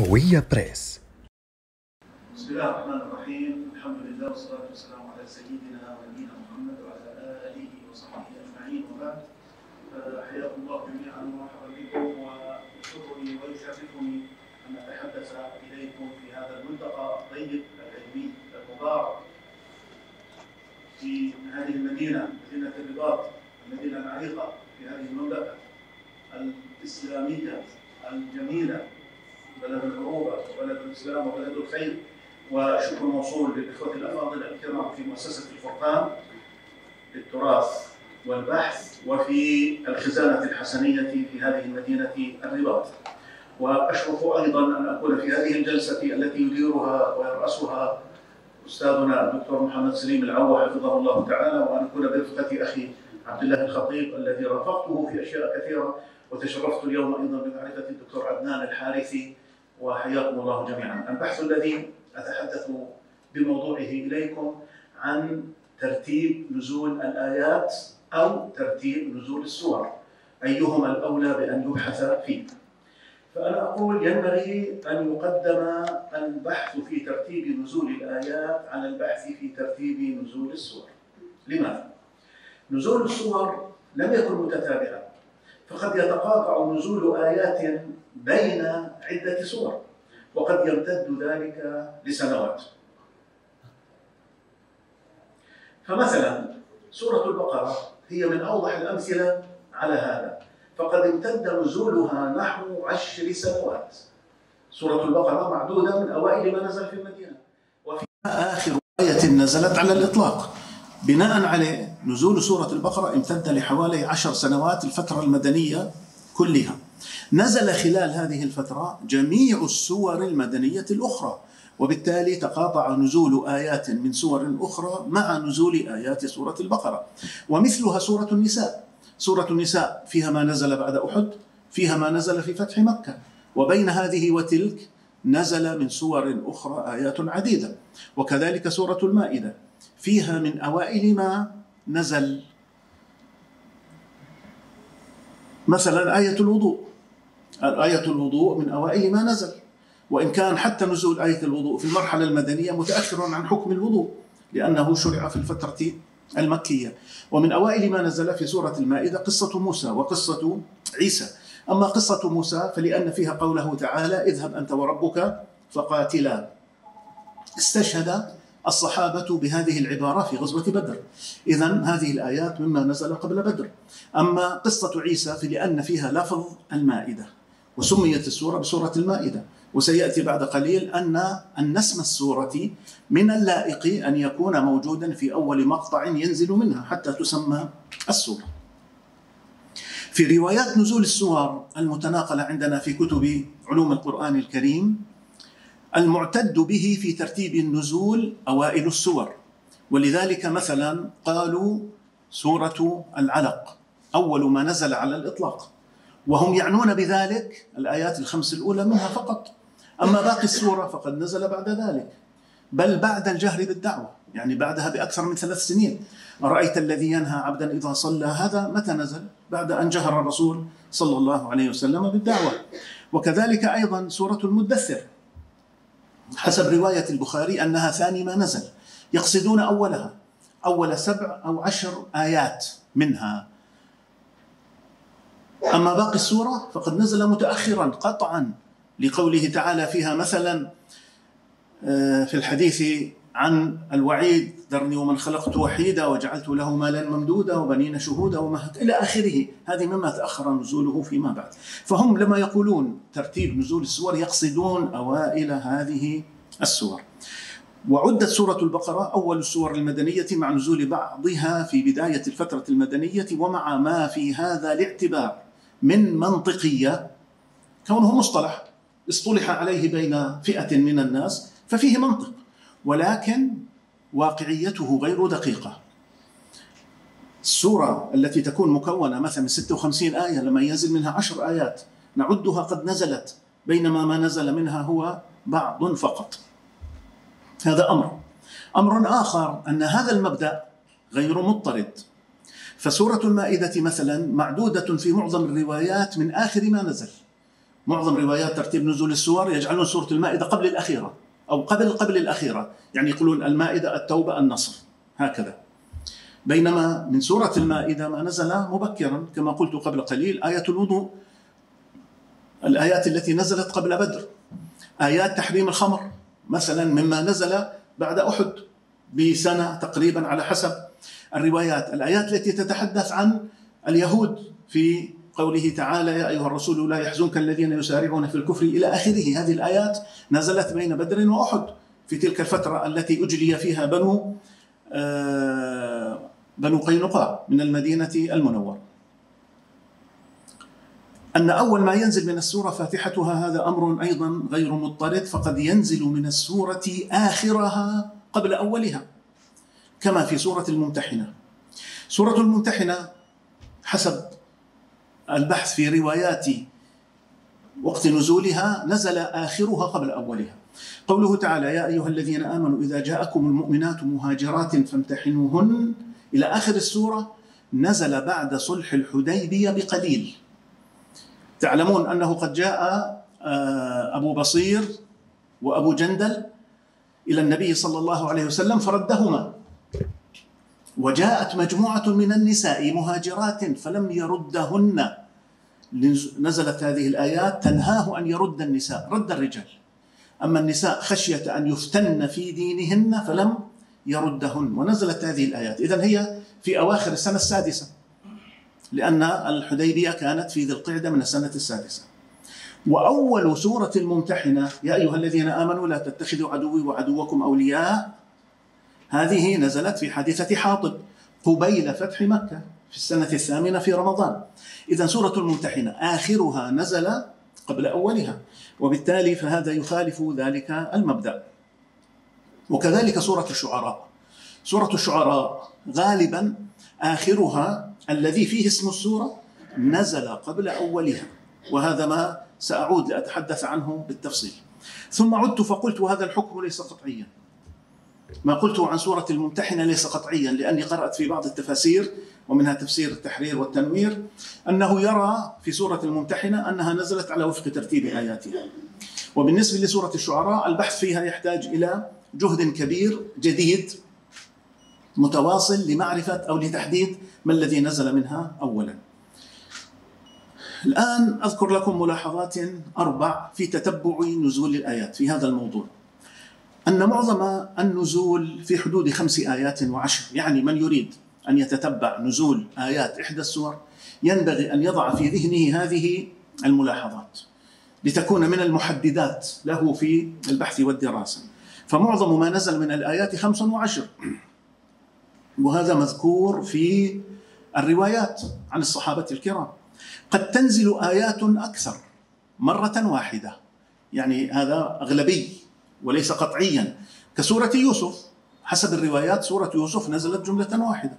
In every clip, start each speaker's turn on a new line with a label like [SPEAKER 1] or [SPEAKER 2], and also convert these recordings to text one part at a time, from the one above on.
[SPEAKER 1] هوية بريس.
[SPEAKER 2] بسم الله الرحمن الرحيم. الحمد لله والصلاة والسلام على سيدنا ونبينا محمد وعلى آله وصحبه أجمعين. وبعد حياكم الله جميعا ومرحبا بكم ويسرني ويشرفني أن أتحدث إليكم في هذا الملتقى الطيب العلمي المبارك في هذه المدينة مدينة الرباط المدينة العريقة في هذه المملكة الإسلامية الجميلة. بلد العروبة وبلد الإسلام وبلد الخير. وشكر موصول للإخوة الأفاضل الكرام في مؤسسة الفرقان للتراث والبحث وفي الخزانة الحسنية في هذه المدينة الرباط. وأشرف أيضا أن أكون في هذه الجلسة التي يديرها ويرأسها أستاذنا الدكتور محمد سليم العوا حفظه الله تعالى. وأن أكون برفقة أخي عبد الله الخطيب الذي رافقته في أشياء كثيرة وتشرفت اليوم أيضا بمعرفة الدكتور عدنان الحارثي وحياكم الله جميعا. البحث الذي أتحدث بموضوعه إليكم عن ترتيب نزول الآيات أو ترتيب نزول السور. أيهما الأولى بأن يبحث فيه؟ فأنا أقول ينبغي أن يقدم البحث في ترتيب نزول الآيات على البحث في ترتيب نزول السور. لماذا؟ نزول السور لم يكن متتابعا. فقد يتقاطع نزول آيات بين عدة سور وقد يمتد ذلك لسنوات. فمثلا سورة البقرة هي من أوضح الأمثلة على هذا. فقد امتد نزولها نحو عشر سنوات. سورة البقرة معدودة من أوائل ما نزل في المدينة. وفيها آخر آية نزلت على الإطلاق بناء عليه نزول سورة البقرة امتد لحوالي عشر سنوات الفترة المدنية كلها. نزل خلال هذه الفترة جميع السور المدنية الأخرى وبالتالي تقاطع نزول آيات من سور أخرى مع نزول آيات سورة البقرة. ومثلها سورة النساء. سورة النساء فيها ما نزل بعد أحد فيها ما نزل في فتح مكة. وبين هذه وتلك نزل من سور أخرى آيات عديدة. وكذلك سورة المائدة. فيها من أوائل ما نزل مثلا آية الوضوء. آية الوضوء من أوائل ما نزل. وإن كان حتى نزول آية الوضوء في المرحلة المدنية متأخر عن حكم الوضوء لأنه شرع في الفترة المكية. ومن أوائل ما نزل في سورة المائدة قصة موسى وقصة عيسى. أما قصة موسى فلأن فيها قوله تعالى اذهب أنت وربك فقاتلا. استشهد الصحابة بهذه العبارة في غزوة بدر. إذا هذه الآيات مما نزل قبل بدر. أما قصة عيسى فلأن فيها لفظ المائدة وسميت السورة بسورة المائدة. وسيأتي بعد قليل أن أن اسم السورة من اللائق أن يكون موجودا في أول مقطع ينزل منها حتى تسمى السورة. في روايات نزول السور المتناقلة عندنا في كتب علوم القرآن الكريم المعتد به في ترتيب النزول أوائل السور. ولذلك مثلا قالوا سورة العلق أول ما نزل على الإطلاق. وهم يعنون بذلك الآيات الخمس الأولى منها فقط. أما باقي السورة فقد نزل بعد ذلك. بل بعد الجهر بالدعوة يعني بعدها بأكثر من ثلاث سنين. أرأيت الذي ينهى عبدا إذا صلى؟ هذا متى نزل؟ بعد أن جهر الرسول صلى الله عليه وسلم بالدعوة. وكذلك أيضا سورة المدثر. حسب رواية البخاري أنها ثاني ما نزل. يقصدون أولها أول سبع أو عشر آيات منها. أما باقي السورة فقد نزل متأخرا قطعا لقوله تعالى فيها مثلا في الحديث عن الوعيد ذرني ومن خلقت وحيدا وجعلت له مالا ممدودا وبنين شهودا ومهد إلى آخره. هذه مما تأخر نزوله فيما بعد. فهم لما يقولون ترتيب نزول السور يقصدون أوائل هذه السور. وعدت سورة البقرة أول السور المدنية مع نزول بعضها في بداية الفترة المدنية ومع ما في هذا الاعتبار من منطقية. كونه مصطلح اصطلح عليه بين فئة من الناس ففيه منطق. ولكن واقعيته غير دقيقة. السورة التي تكون مكونة مثلا من 56 آية لما ينزل منها عشر آيات نعدها قد نزلت بينما ما نزل منها هو بعض فقط. هذا أمر. أمر آخر أن هذا المبدأ غير مضطرد. فسورة المائدة مثلا معدودة في معظم الروايات من آخر ما نزل. معظم روايات ترتيب نزول السور يجعلون سورة المائدة قبل الأخيرة. أو قبل قبل الأخيرة. يعني يقولون المائدة التوبة النصر. هكذا. بينما من سورة المائدة ما نزل مبكرا كما قلت قبل قليل آية الوضوء الآيات التي نزلت قبل بدر. آيات تحريم الخمر. مثلا مما نزل بعد أحد بسنة تقريبا على حسب الروايات. الآيات التي تتحدث عن اليهود في قوله تعالى يا أيها الرسول لا يحزنك الذين يسارعون في الكفر. إلى آخره هذه الآيات نزلت بين بدر وأحد في تلك الفترة التي أجلي فيها بنو آه، بنو قينقاع من المدينة المنورة. أن أول ما ينزل من السورة فاتحتها هذا أمر أيضا غير مضطرد فقد ينزل من السورة آخرها قبل أولها كما في سورة الممتحنة. سورة الممتحنة حسب البحث في روايات وقت نزولها نزل آخرها قبل أولها. قوله تعالى يا أيها الذين آمنوا إذا جاءكم المؤمنات مهاجرات فامتحنوهن. إلى آخر السورة نزل بعد صلح الحديبية بقليل. تعلمون أنه قد جاء آه، أبو بصير وأبو جندل إلى النبي صلى الله عليه وسلم فردهما. وجاءت مجموعة من النساء مهاجرات فلم يردهن. نزلت هذه الآيات تنهاه أن يرد النساء رد الرجال. أما النساء خشية أن يفتن في دينهن فلم يردهن. ونزلت هذه الآيات. إذا هي في أواخر السنة السادسة لأن الحديبية كانت في ذي القعدة من السنة السادسة. وأول سورة الممتحنة يا أيها الذين آمنوا لا تتخذوا عدوي وعدوكم أولياء. هذه نزلت في حادثة حاطب قبيل فتح مكة. في السنة الثامنة في رمضان. إذا سورة الممتحنة آخرها نزل قبل أولها وبالتالي فهذا يخالف ذلك المبدأ. وكذلك سورة الشعراء. سورة الشعراء غالبا آخرها الذي فيه اسم السورة نزل قبل أولها وهذا ما سأعود لأتحدث عنه بالتفصيل. ثم عدت فقلت هذا الحكم ليس قطعيا. ما قلته عن سورة الممتحنة ليس قطعيا لأني قرأت في بعض التفاسير ومنها تفسير التحرير والتنوير أنه يرى في سورة الممتحنة أنها نزلت على وفق ترتيب آياتها. وبالنسبة لسورة الشعراء البحث فيها يحتاج إلى جهد كبير جديد متواصل لمعرفة أو لتحديد ما الذي نزل منها أولا. الآن أذكر لكم ملاحظات أربع في تتبع نزول الآيات في هذا الموضوع. أن معظم النزول في حدود خمس آيات وعشر يعني من يريد أن يتتبع نزول آيات إحدى السور ينبغي أن يضع في ذهنه هذه الملاحظات لتكون من المحددات له في البحث والدراسة. فمعظم ما نزل من الآيات خمس وعشر. وهذا مذكور في الروايات عن الصحابة الكرام. قد تنزل آيات أكثر مرة واحدة. يعني هذا أغلبي وليس قطعيا. كسورة يوسف حسب الروايات سورة يوسف نزلت جملة واحدة.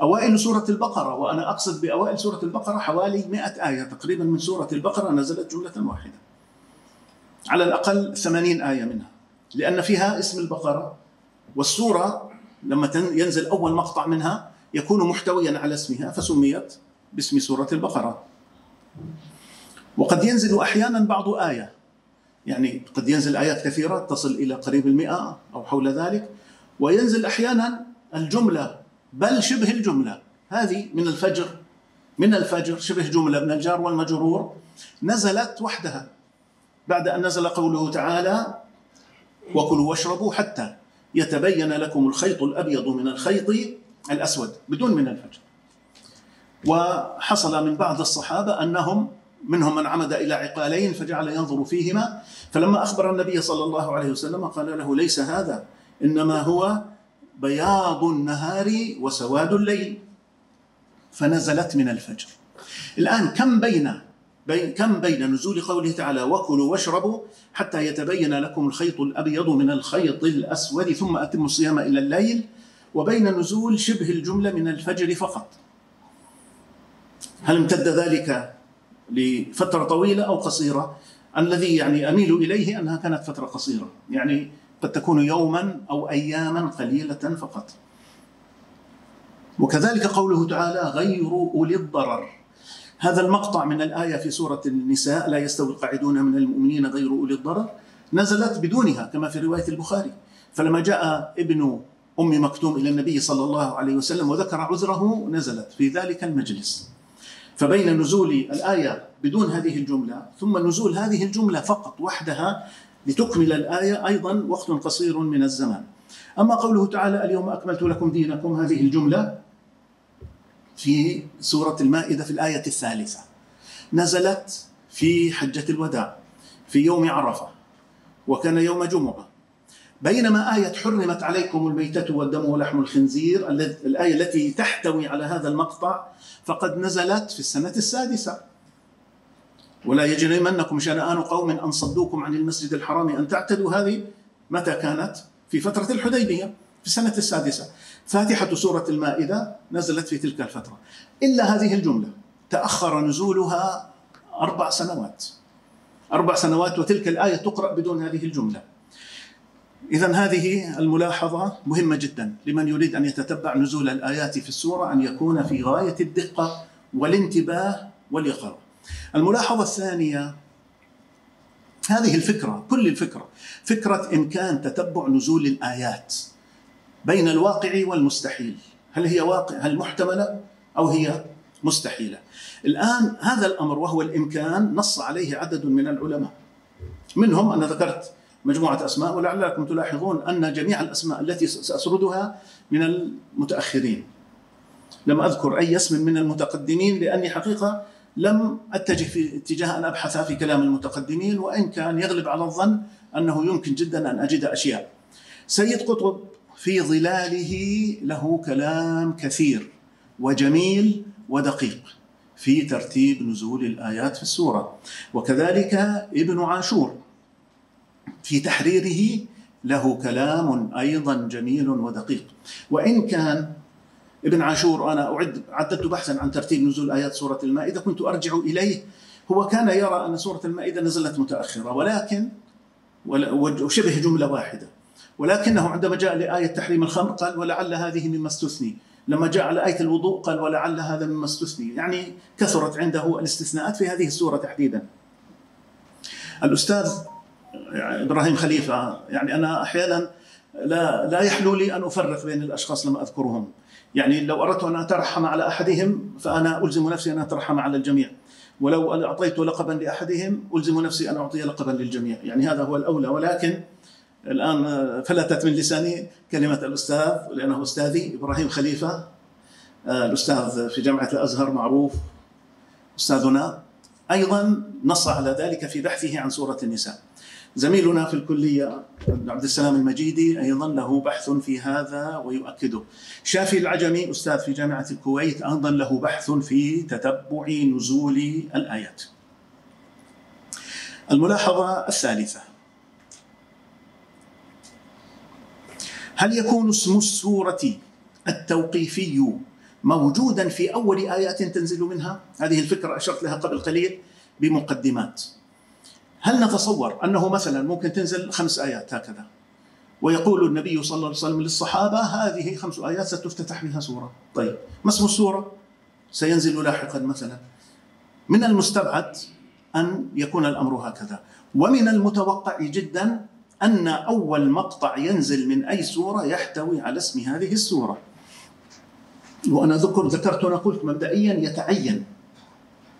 [SPEAKER 2] أوائل سورة البقرة وأنا أقصد بأوائل سورة البقرة حوالي مئة آية تقريبا من سورة البقرة نزلت جملة واحدة. على الأقل ثمانين آية منها لأن فيها اسم البقرة والسورة لما ينزل أول مقطع منها يكون محتويا على اسمها فسميت باسم سورة البقرة. وقد ينزل أحيانا بعض آية يعني قد ينزل آيات كثيرة تصل إلى قريب المئة أو حول ذلك وينزل أحيانا الجملة بل شبه الجملة. هذه من الفجر من الفجر شبه جملة من الجار والمجرور نزلت وحدها. بعد أن نزل قوله تعالى وكلوا واشربوا حتى يتبين لكم الخيط الأبيض من الخيط الأسود. بدون من الفجر. وحصل من بعض الصحابة أنهم منهم من عمد إلى عقالين فجعل ينظر فيهما. فلما أخبر النبي صلى الله عليه وسلم قال له ليس هذا إنما هو بياض النهار وسواد الليل فنزلت من الفجر الآن كم بين بين كم بين نزول قوله تعالى وكلوا واشربوا حتى يتبين لكم الخيط الأبيض من الخيط الأسود ثم أتموا الصيام إلى الليل وبين نزول شبه الجملة من الفجر فقط. هل امتد ذلك لفترة طويلة أو قصيرة؟ الذي يعني أميل إليه أنها كانت فترة قصيرة، يعني قد تكون يوما أو أياما قليلة فقط. وكذلك قوله تعالى غير أولي الضرر. هذا المقطع من الآية في سورة النساء لا يستوي القاعدون من المؤمنين غير أولي الضرر نزلت بدونها كما في رواية البخاري. فلما جاء ابن أم مكتوم إلى النبي صلى الله عليه وسلم وذكر عذره نزلت في ذلك المجلس. فبين نزول الآية بدون هذه الجملة ثم نزول هذه الجملة فقط وحدها لتكمل الآية أيضا وقت قصير من الزمان. أما قوله تعالى اليوم أكملت لكم دينكم هذه الجملة في سورة المائدة في الآية الثالثة. نزلت في حجة الوداع في يوم عرفة وكان يوم جمعة. بينما آية حرمت عليكم الميتة والدم ولحم الخنزير الآية التي تحتوي على هذا المقطع فقد نزلت في السنة السادسة. ولا يجرمنكم شنآن قوم أن صدوكم عن المسجد الحرام أن تعتدوا. هذه متى كانت؟ في فترة الحديبية في السنة السادسة. فاتحة سورة المائدة نزلت في تلك الفترة. إلا هذه الجملة. تأخر نزولها أربع سنوات. أربع سنوات وتلك الآية تقرأ بدون هذه الجملة. إذا هذه الملاحظة مهمة جدا. لمن يريد أن يتتبع نزول الآيات في السورة أن يكون في غاية الدقة والانتباه واليقظة. الملاحظة الثانية هذه الفكرة كل الفكرة فكرة إمكان تتبع نزول الآيات بين الواقع والمستحيل. هل هي واقع هل محتملة أو هي مستحيلة؟ الآن هذا الأمر وهو الإمكان نص عليه عدد من العلماء. منهم أنا ذكرت مجموعة أسماء ولعلكم تلاحظون أن جميع الأسماء التي سأسردها من المتأخرين. لم أذكر أي اسم من المتقدمين لأني حقيقة لم أتجه في اتجاه أن أبحث في كلام المتقدمين وإن كان يغلب على الظن أنه يمكن جدا أن أجد أشياء. سيد قطب في ظلاله له كلام كثير وجميل ودقيق في ترتيب نزول الآيات في السورة. وكذلك ابن عاشور في تحريره له كلام أيضا جميل ودقيق. وإن كان ابن عاشور أنا أعد عددت بحثا عن ترتيب نزول آيات سورة المائدة كنت أرجع إليه. هو كان يرى أن سورة المائدة نزلت متأخرة ولكن وشبه جملة واحدة. ولكنه عندما جاء لآية تحريم الخمر قال ولعل هذه مما استثني. لما جاء على آية الوضوء قال ولعل هذا مما استثني. يعني كثرت عنده الاستثناءات في هذه السورة تحديدا. الأستاذ إبراهيم خليفة يعني أنا أحيانا لا لا يحلو لي أن أفرق بين الأشخاص لما أذكرهم. يعني لو أردت أن أترحم على أحدهم فأنا ألزم نفسي أن أترحم على الجميع. ولو أعطيت لقبا لأحدهم ألزم نفسي أن أعطي لقبا للجميع. يعني هذا هو الأولى. ولكن الآن فلتت من لساني كلمة الأستاذ لأنه أستاذي إبراهيم خليفة. الأستاذ في جامعة الأزهر معروف أستاذنا. أيضا نص على ذلك في بحثه عن سورة النساء. زميلنا في الكلية عبد السلام المجيدي أيضا له بحث في هذا ويؤكده. شافي العجمي أستاذ في جامعة الكويت أيضا له بحث في تتبع نزول الآيات. الملاحظة الثالثة. هل يكون اسم السورة التوقيفي موجودا في أول آيات تنزل منها؟ هذه الفكرة أشرت لها قبل قليل بمقدمات. هل نتصور أنه مثلا ممكن تنزل خمس آيات هكذا؟ ويقول النبي صلى الله عليه وسلم للصحابة هذه خمس آيات ستفتتح بها سورة. طيب ما اسم السورة؟ سينزل لاحقا مثلا. من المستبعد أن يكون الأمر هكذا. ومن المتوقع جدا أن أول مقطع ينزل من أي سورة يحتوي على اسم هذه السورة. وأنا ذكر ذكرت أنا قلت مبدئيا يتعين.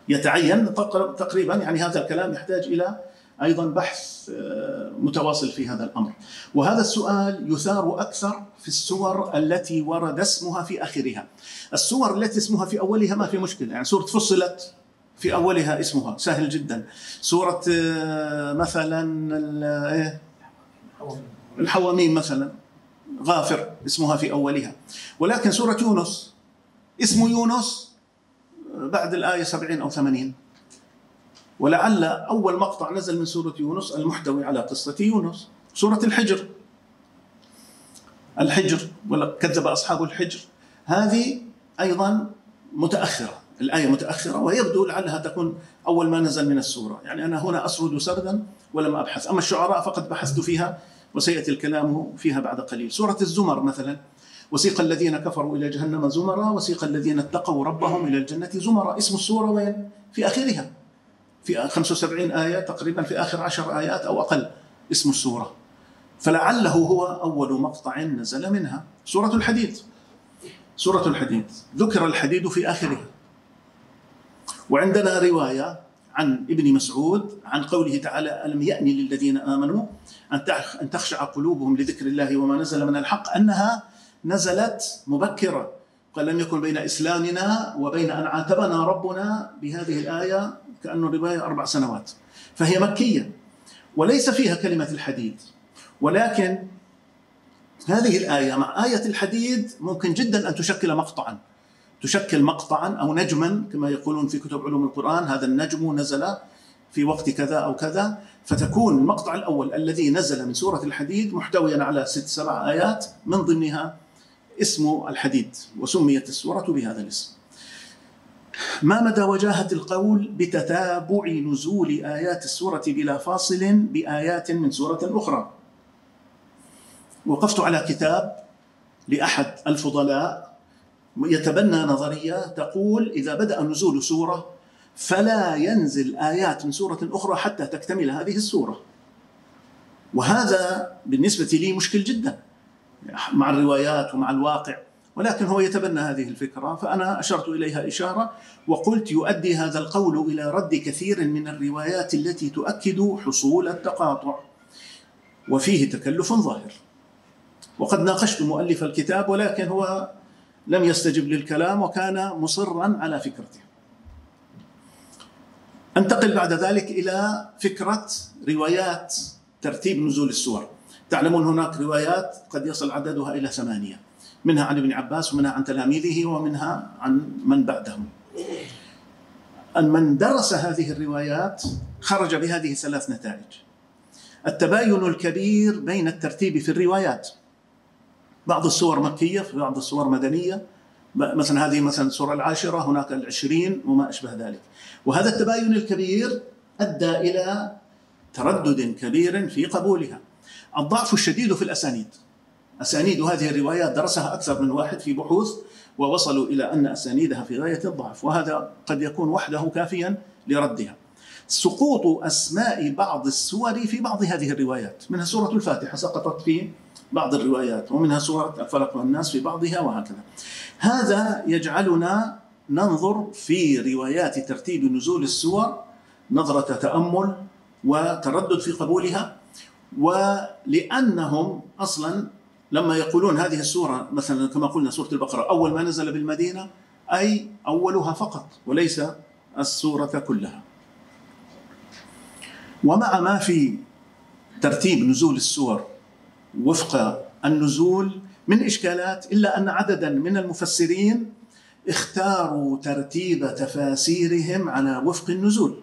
[SPEAKER 2] يتعين تقريبا يعني هذا الكلام يحتاج إلى أيضا بحث آه، متواصل في هذا الأمر. وهذا السؤال يثار أكثر في السور التي ورد اسمها في آخرها. السور التي اسمها في أولها ما في مشكلة يعني سورة فصلت في أولها اسمها سهل جدا. سورة آه، مثلا إيه؟ الحواميم مثلا غافر اسمها في أولها. ولكن سورة يونس اسم يونس بعد الآية 70 أو 80 ولعل أول مقطع نزل من سورة يونس المحتوي على قصة يونس سورة الحجر. الحجر كذب أصحاب الحجر. هذه أيضا متأخرة الآية متأخرة ويبدو لعلها تكون أول ما نزل من السورة. يعني أنا هنا أسرد سردا ولم أبحث. أما الشعراء فقد بحثت فيها وسيأتي الكلام فيها بعد قليل. سورة الزمر مثلا وسيق الذين كفروا إلى جهنم زمرا وسيق الذين اتقوا ربهم إلى الجنة زمرا. اسم السورة وين؟ في آخرها. في 75 آية تقريبا في آخر عشر آيات أو أقل اسم السورة. فلعله هو أول مقطع نزل منها سورة الحديد. سورة الحديد. ذكر الحديد في آخرها وعندنا رواية عن ابن مسعود عن قوله تعالى ألم يأن للذين آمنوا أن تخشع قلوبهم لذكر الله وما نزل من الحق أنها نزلت مبكرة قال لم يكن بين إسلامنا وبين أن عاتبنا ربنا بهذه الآية كأنه رواية أربع سنوات. فهي مكية وليس فيها كلمة الحديد. ولكن هذه الآية مع آية الحديد ممكن جدا أن تشكل مقطعا. تشكل مقطعا أو نجما كما يقولون في كتب علوم القرآن هذا النجم نزل في وقت كذا أو كذا. فتكون المقطع الأول الذي نزل من سورة الحديد محتويا على ست سبع آيات من ضمنها اسم الحديد وسميت السورة بهذا الاسم. ما مدى وجاهة القول بتتابع نزول آيات السورة بلا فاصل بآيات من سورة أخرى؟ وقفت على كتاب لأحد الفضلاء يتبنى نظرية تقول إذا بدأ نزول سورة فلا ينزل آيات من سورة أخرى حتى تكتمل هذه السورة. وهذا بالنسبة لي مشكل جدا. مع الروايات ومع الواقع ولكن هو يتبنى هذه الفكرة فأنا أشرت إليها إشارة وقلت يؤدي هذا القول إلى رد كثير من الروايات التي تؤكد حصول التقاطع وفيه تكلف ظاهر. وقد ناقشت مؤلف الكتاب ولكن هو لم يستجب للكلام وكان مصرا على فكرته. أنتقل بعد ذلك إلى فكرة روايات ترتيب نزول السور. تعلمون هناك روايات قد يصل عددها إلى ثمانية. منها عن ابن عباس ومنها عن تلاميذه ومنها عن من بعدهم. أن من درس هذه الروايات خرج بهذه ثلاث نتائج. التباين الكبير بين الترتيب في الروايات. بعض السور مكية في بعض السور مدنية. مثلا هذه مثلا السورة العاشرة هناك العشرين وما أشبه ذلك. وهذا التباين الكبير أدى إلى تردد كبير في قبولها. الضعف الشديد في الأسانيد. أسانيد هذه الروايات درسها أكثر من واحد في بحوث ووصلوا إلى أن أسانيدها في غاية الضعف وهذا قد يكون وحده كافيا لردها. سقوط أسماء بعض السور في بعض هذه الروايات. منها سورة الفاتحة سقطت في بعض الروايات ومنها سورة الفلق والناس في بعضها وهكذا. هذا يجعلنا ننظر في روايات ترتيب نزول السور نظرة تأمل وتردد في قبولها ولأنهم أصلا لما يقولون هذه السورة مثلا كما قلنا سورة البقرة أول ما نزل بالمدينة أي أولها فقط وليس السورة كلها. ومع ما في ترتيب نزول السور وفق النزول من إشكالات إلا أن عددا من المفسرين اختاروا ترتيب تفاسيرهم على وفق النزول.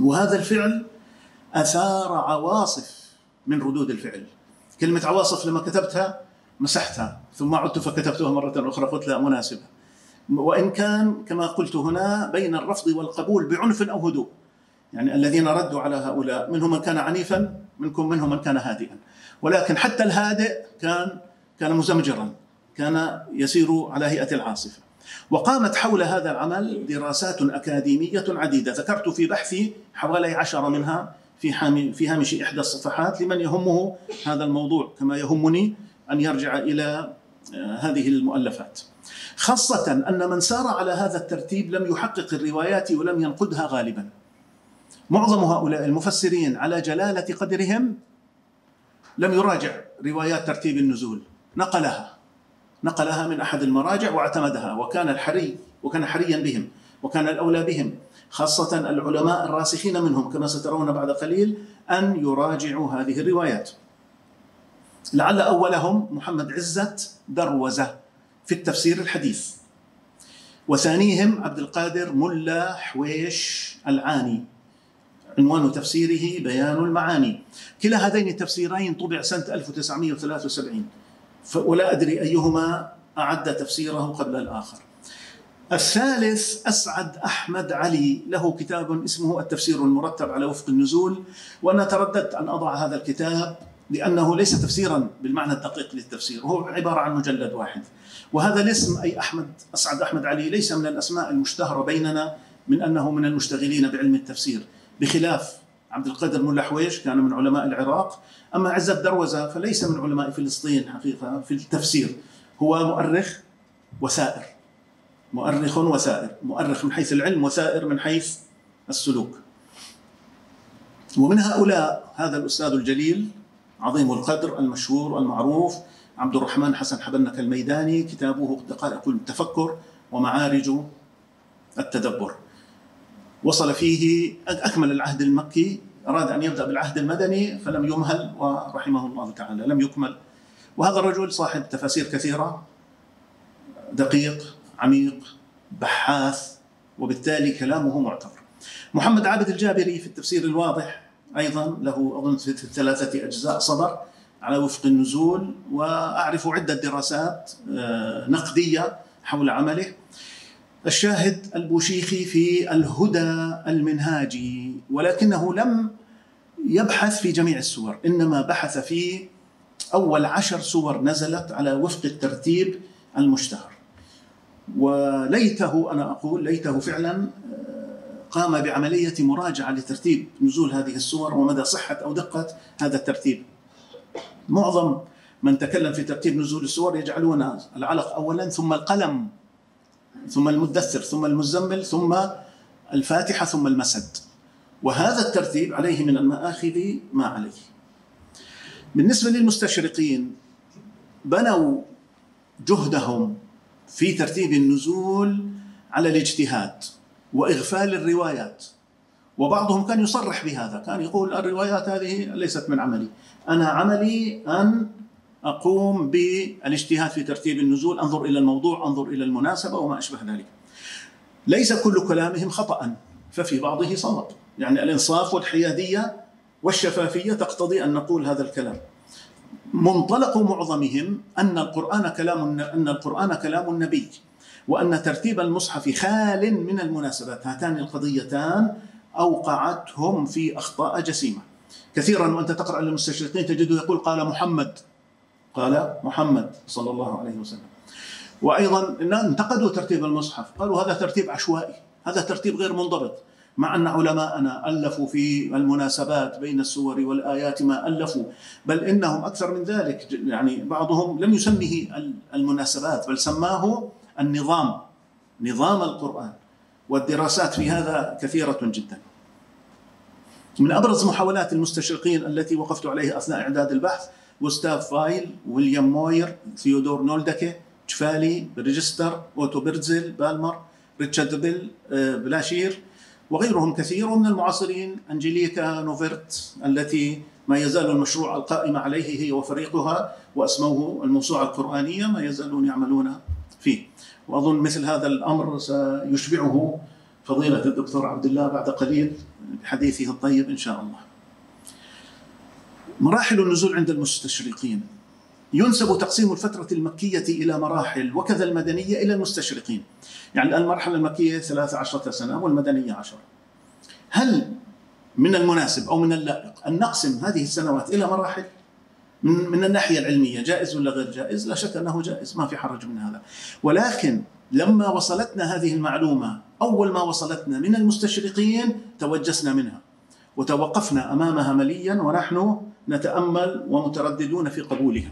[SPEAKER 2] وهذا الفعل أثار عواصف من ردود الفعل. كلمة عواصف لما كتبتها مسحتها ثم عدت فكتبتها مرة أخرى قلت لا مناسبة. وإن كان كما قلت هنا بين الرفض والقبول بعنف أو هدوء. يعني الذين ردوا على هؤلاء منهم من كان عنيفا منكم منهم من كان هادئا. ولكن حتى الهادئ كان كان مزمجرا كان يسير على هيئة العاصفة. وقامت حول هذا العمل دراسات أكاديمية عديدة. ذكرت في بحثي حوالي عشر منها في في هامش إحدى الصفحات لمن يهمه هذا الموضوع كما يهمني أن يرجع إلى آه، هذه المؤلفات. خاصة أن من سار على هذا الترتيب لم يحقق الروايات ولم ينقدها غالبا. معظم هؤلاء المفسرين على جلالة قدرهم لم يراجع روايات ترتيب النزول. نقلها. نقلها من أحد المراجع واعتمدها وكان الحري وكان حريا بهم وكان الأولى بهم. خاصة العلماء الراسخين منهم كما سترون بعد قليل أن يراجعوا هذه الروايات. لعل أولهم محمد عزت دروزة في التفسير الحديث. وثانيهم عبد القادر ملا حويش العاني. عنوان تفسيره بيان المعاني. كلا هذين التفسيرين طبع سنة 1973 ولا أدري أيهما أعد تفسيره قبل الآخر. الثالث أسعد أحمد علي. له كتاب اسمه التفسير المرتب على وفق النزول وأنا ترددت أن أضع هذا الكتاب لأنه ليس تفسيرا بالمعنى الدقيق للتفسير هو عبارة عن مجلد واحد. وهذا الاسم أي أحمد أسعد أحمد علي ليس من الأسماء المشتهرة بيننا من أنه من المشتغلين بعلم التفسير. بخلاف عبد القادر ملا حويش كان من علماء العراق. أما عزت دروزة فليس من علماء فلسطين حقيقة في التفسير. هو مؤرخ وسائر. مؤرخ وسائر مؤرخ من حيث العلم وسائر من حيث السلوك. ومن هؤلاء هذا الأستاذ الجليل عظيم القدر المشهور المعروف عبد الرحمن حسن حبنك الميداني كتابه دقائق التفكر ومعارج التدبر. وصل فيه أكمل العهد المكي أراد أن يبدأ بالعهد المدني فلم يمهل ورحمه الله تعالى لم يكمل. وهذا الرجل صاحب تفاسير كثيرة دقيق عميق بحاث وبالتالي كلامه معتبر. محمد عابد الجابري في التفسير الواضح أيضا له أظن في ثلاثة أجزاء صدر على وفق النزول وأعرف عدة دراسات آه، نقدية حول عمله. الشاهد البوشيخي في الهدى المنهاجي ولكنه لم يبحث في جميع السور إنما بحث في أول عشر سور نزلت على وفق الترتيب المشتهر. وليته أنا أقول ليته فعلا آه، قام بعملية مراجعة لترتيب نزول هذه السور ومدى صحة أو دقة هذا الترتيب. معظم من تكلم في ترتيب نزول السور يجعلون العلق أولا ثم القلم ثم المدثر ثم المزمل ثم الفاتحة ثم المسد. وهذا الترتيب عليه من المآخذ ما عليه. بالنسبة للمستشرقين بنوا جهدهم في ترتيب النزول على الاجتهاد وإغفال الروايات. وبعضهم كان يصرح بهذا كان يقول الروايات هذه ليست من عملي. أنا عملي أن أقوم بالاجتهاد في ترتيب النزول أنظر إلى الموضوع أنظر إلى المناسبة وما أشبه ذلك. ليس كل كلامهم خطأ ففي بعضه صواب. يعني الإنصاف والحيادية والشفافية تقتضي أن نقول هذا الكلام. منطلق معظمهم أن القرآن كلام أن القرآن كلام النبي وأن ترتيب المصحف خال من المناسبات. هاتان القضيتان أوقعتهم في أخطاء جسيمة. كثيرا وأنت تقرأ للمستشرقين تجده يقول قال محمد قال محمد صلى الله عليه وسلم. وأيضا انتقدوا ترتيب المصحف قالوا هذا ترتيب عشوائي هذا ترتيب غير منضبط. مع أن علماءنا ألفوا في المناسبات بين السور والآيات ما ألفوا بل إنهم أكثر من ذلك. يعني بعضهم لم يسمه المناسبات بل سماه النظام نظام القرآن. والدراسات في هذا كثيرة جدا. من أبرز محاولات المستشرقين التي وقفت عليها أثناء إعداد البحث غوستاف فايل ويليام موير ثيودور نولدكي تشفالي برجشتريسر أوتو بيرزل بالمر ريتشارد بيل آه، بلاشير وغيرهم كثير ومن المعاصرين أنجليكا نوفرت التي ما يزال المشروع القائم عليه هي وفريقها وأسموه الموسوعة القرآنية ما يزالون يعملون فيه. وأظن مثل هذا الأمر سيشبعه فضيلة الدكتور عبد الله بعد قليل بحديثه الطيب إن شاء الله. مراحل النزول عند المستشرقين. ينسب تقسيم الفترة المكية إلى مراحل وكذا المدنية إلى المستشرقين. يعني الآن المرحلة المكية 13 سنة والمدنية 10 هل من المناسب أو من اللائق أن نقسم هذه السنوات إلى مراحل؟ من, من الناحية العلمية جائز ولا غير جائز؟ لا شك أنه جائز ما في حرج من هذا. ولكن لما وصلتنا هذه المعلومة أول ما وصلتنا من المستشرقين توجسنا منها وتوقفنا أمامها مليا ونحن نتأمل ومترددون في قبولها.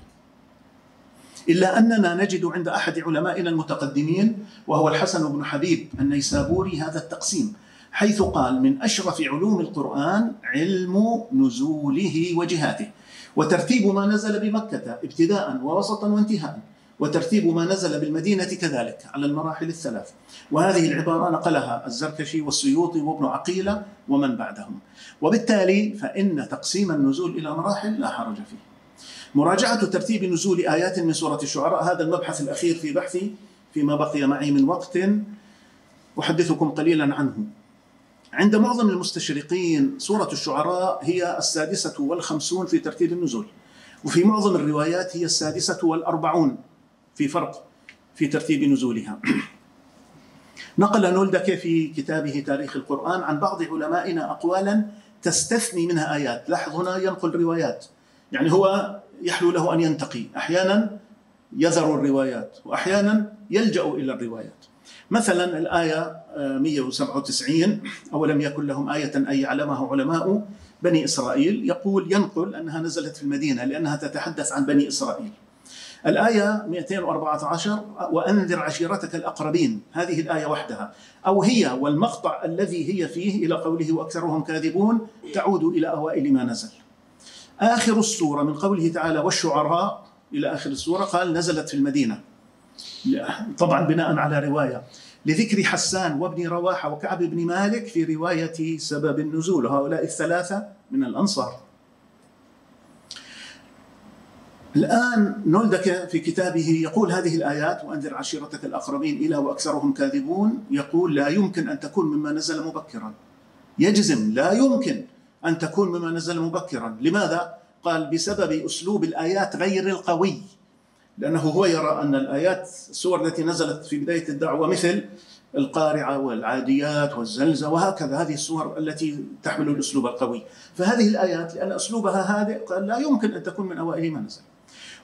[SPEAKER 2] إلا أننا نجد عند أحد علمائنا المتقدمين وهو الحسن بن حبيب النيسابوري هذا التقسيم حيث قال من أشرف علوم القرآن علم نزوله وجهاته وترتيب ما نزل بمكة ابتداء ووسطا وانتهاء وترتيب ما نزل بالمدينة كذلك على المراحل الثلاث وهذه العبارة نقلها الزركشي والسيوطي وابن عقيلة ومن بعدهم. وبالتالي فإن تقسيم النزول إلى مراحل لا حرج فيه. مراجعة ترتيب نزول آيات من سورة الشعراء هذا المبحث الأخير في بحثي فيما بقي معي من وقت أحدثكم قليلا عنه. عند معظم المستشرقين سورة الشعراء هي السادسة والخمسون في ترتيب النزول وفي معظم الروايات هي السادسة والأربعون في فرق في ترتيب نزولها. نقل نولدك في كتابه تاريخ القرآن عن بعض علمائنا أقوالا تستثني منها آيات. لاحظ هنا ينقل روايات يعني هو يحلو له أن ينتقي. أحيانا يذر الروايات وأحيانا يلجأ إلى الروايات. مثلا الآية 197 أولم يكن لهم آية أن يعلمه علماء بني إسرائيل؟ يقول ينقل أنها نزلت في المدينة لأنها تتحدث عن بني إسرائيل. الآية 214 وأنذر عشيرتك الأقربين. هذه الآية وحدها. أو هي والمقطع الذي هي فيه إلى قوله وأكثرهم كاذبون تعود إلى أوائل ما نزل. آخر السورة من قوله تعالى والشعراء إلى آخر السورة قال نزلت في المدينة. طبعا بناء على رواية. لذكر حسان وابن رواحة وكعب بن مالك في رواية سبب النزول هؤلاء الثلاثة من الأنصار. الآن نولدك في كتابه يقول هذه الآيات وأنذر عشيرتك الأقربين إلى وأكثرهم كاذبون يقول لا يمكن أن تكون مما نزل مبكرا. يجزم لا يمكن أن تكون مما نزل مبكرا. لماذا؟ قال بسبب أسلوب الآيات غير القوي. لأنه هو يرى أن الآيات السور التي نزلت في بداية الدعوة مثل القارعة والعاديات والزلزة وهكذا هذه السور التي تحمل الأسلوب القوي. فهذه الآيات لأن أسلوبها هادئ قال لا يمكن أن تكون من أوائل ما نزل.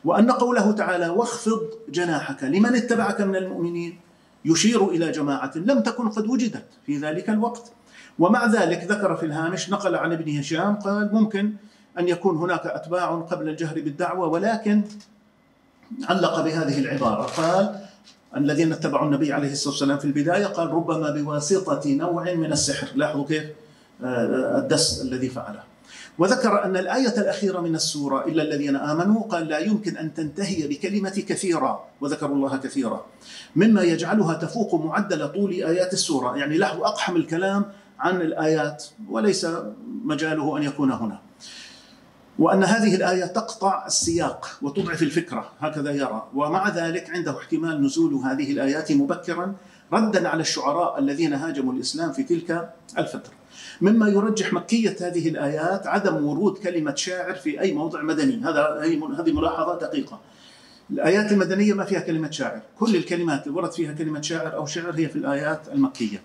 [SPEAKER 2] وأن قوله تعالى واخفض جناحك لمن اتبعك من المؤمنين يشير إلى جماعة لم تكن قد وجدت في ذلك الوقت. ومع ذلك ذكر في الهامش نقل عن ابن هشام قال ممكن أن يكون هناك أتباع قبل الجهر بالدعوة ولكن علق بهذه العبارة. قال الذين اتبعوا النبي عليه الصلاة والسلام في البداية قال ربما بواسطة نوع من السحر لاحظوا كيف؟ آه، الدس الذي فعله. وذكر أن الآية الأخيرة من السورة إلا الذين آمنوا قال لا يمكن أن تنتهي بكلمة كثيرة وذكروا الله كثيرا. مما يجعلها تفوق معدل طول آيات السورة يعني لاحظوا أقحم الكلام عن الآيات وليس مجاله أن يكون هنا. وأن هذه الآية تقطع السياق وتضعف الفكرة هكذا يرى. ومع ذلك عنده احتمال نزول هذه الآيات مبكرا ردا على الشعراء الذين هاجموا الإسلام في تلك الفترة. مما يرجح مكية هذه الآيات عدم ورود كلمة شاعر في أي موضع مدني. هذا هذه ملاحظة دقيقة. الآيات المدنية ما فيها كلمة شاعر. كل الكلمات اللي ورد فيها كلمة شاعر أو شعر هي في الآيات المكية.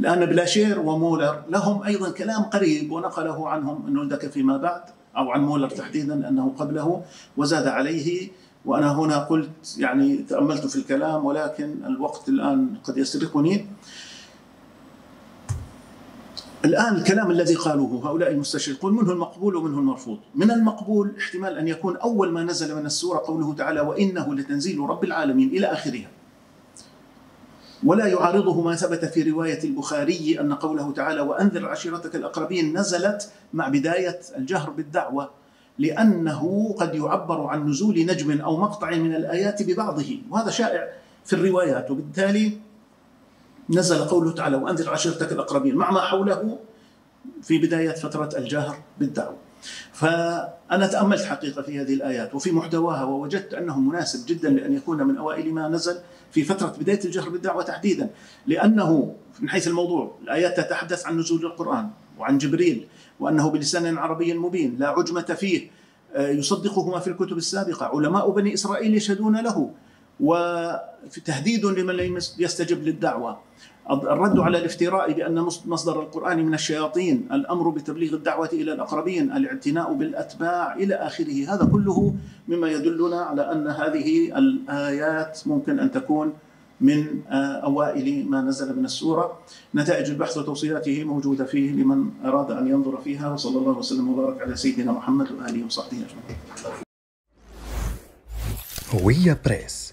[SPEAKER 2] لأن بلاشير ومولر لهم أيضا كلام قريب ونقله عنهم أنه ذاك فيما بعد أو عن مولر تحديدا أنه قبله وزاد عليه وأنا هنا قلت يعني تأملت في الكلام ولكن الوقت الآن قد يسرقني. الآن الكلام الذي قالوه هؤلاء المستشرقون منه المقبول ومنه المرفوض. من المقبول احتمال أن يكون أول ما نزل من السورة قوله تعالى وإنه لتنزيل رب العالمين إلى آخرها. ولا يعارضه ما ثبت في رواية البخاري أن قوله تعالى وأنذر عشيرتك الأقربين نزلت مع بداية الجهر بالدعوة لأنه قد يعبر عن نزول نجم أو مقطع من الآيات ببعضه وهذا شائع في الروايات. وبالتالي نزل قوله تعالى وأنذر عشيرتك الأقربين مع ما حوله في بداية فترة الجهر بالدعوة. فأنا تأملت حقيقة في هذه الآيات وفي محتواها ووجدت أنه مناسب جدا لأن يكون من أوائل ما نزل في فترة بداية الجهر بالدعوة تحديدا لأنه من حيث الموضوع الآيات تتحدث عن نزول القرآن وعن جبريل وأنه بلسان عربي مبين لا عجمة فيه آه، يصدقه ما في الكتب السابقة علماء بني إسرائيل يشهدون له وتهديد لمن لم يستجب للدعوة. الرد على الافتراء بأن مصدر القرآن من الشياطين الأمر بتبليغ الدعوة إلى الأقربين الاعتناء بالأتباع إلى آخره. هذا كله مما يدلنا على أن هذه الآيات ممكن أن تكون من أوائل ما نزل من السورة. نتائج البحث وتوصياته موجودة فيه لمن أراد أن ينظر فيها وصلى الله وسلم وبارك على سيدنا محمد وآله وصحبه أجمعين.
[SPEAKER 1] هوية بريس.